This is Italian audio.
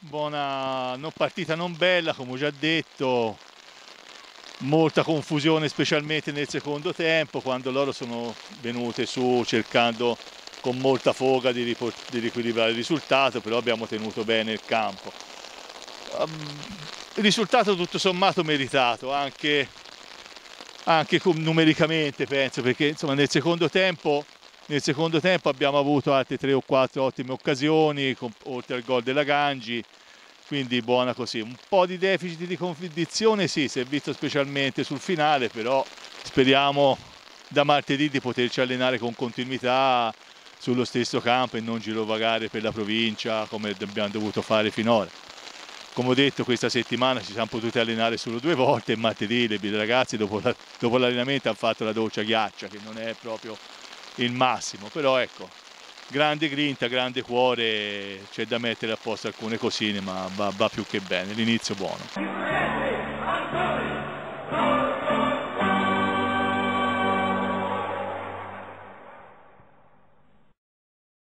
buona non partita non bella, come ho già detto, molta confusione specialmente nel secondo tempo quando loro sono venute su cercando con molta foga di, di riequilibrare il risultato, però abbiamo tenuto bene il campo. Um, il risultato tutto sommato meritato, anche, anche numericamente penso, perché insomma nel secondo tempo nel secondo tempo abbiamo avuto altre tre o quattro ottime occasioni, oltre al gol della Gangi, quindi buona così. Un po' di deficit di condizione sì, si è visto specialmente sul finale, però speriamo da martedì di poterci allenare con continuità sullo stesso campo e non girovagare per la provincia come abbiamo dovuto fare finora. Come ho detto questa settimana ci siamo potuti allenare solo due volte e martedì le ragazzi dopo, la, dopo l'allenamento hanno fatto la doccia ghiaccia che non è proprio il massimo, però ecco, grande grinta, grande cuore, c'è da mettere a posto alcune cosine, ma va, va più che bene, l'inizio buono.